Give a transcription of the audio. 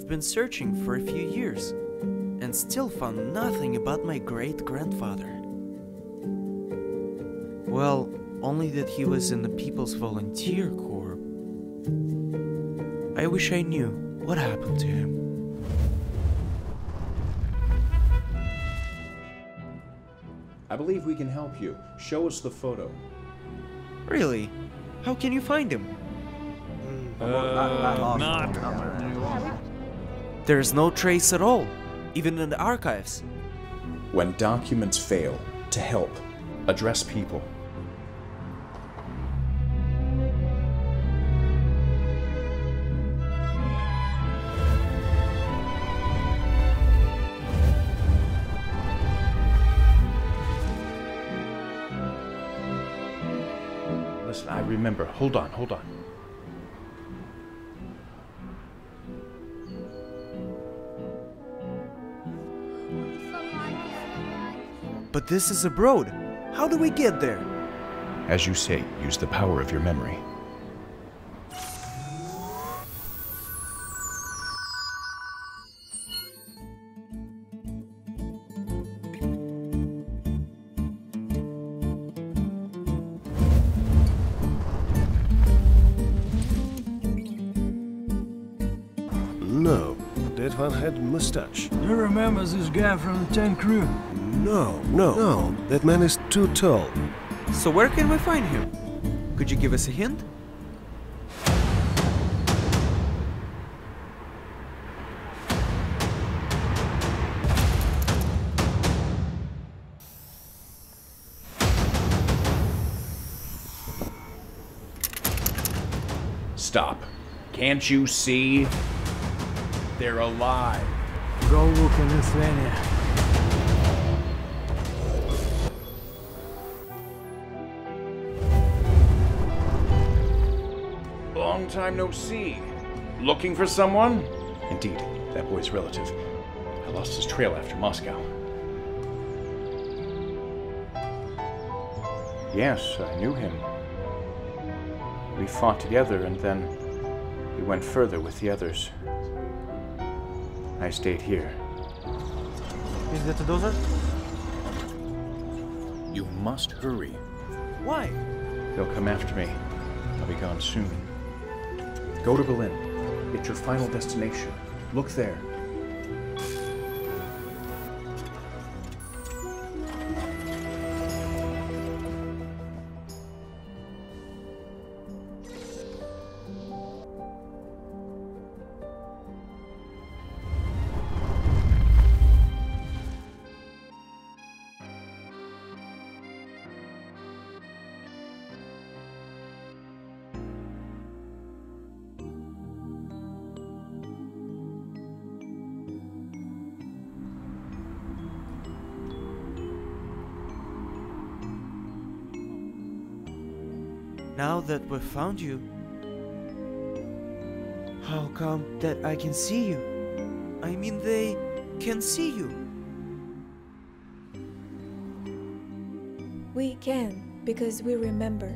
been searching for a few years and still found nothing about my great grandfather. Well, only that he was in the People's Volunteer Corps. I wish I knew what happened to him. I believe we can help you. Show us the photo. Really? How can you find him? Uh, There's no trace at all, even in the archives. When documents fail, to help, address people. Listen, I remember. Hold on, hold on. But this is abroad. How do we get there? As you say, use the power of your memory. No, that one had mustache. You remember this guy from the tank crew? No, no, no, that man is too tall. So where can we find him? Could you give us a hint? Stop. Can't you see? They're alive. Go look in this Lithuania. Long time no see. Looking for someone? Indeed, that boy's relative. I lost his trail after Moscow. Yes, I knew him. We fought together and then we went further with the others. I stayed here. Is that a dozer? You must hurry. Why? They'll come after me. I'll be gone soon. Go to Berlin. It's your final destination. Look there. Now that we've found you, how come that I can see you? I mean, they can see you. We can, because we remember.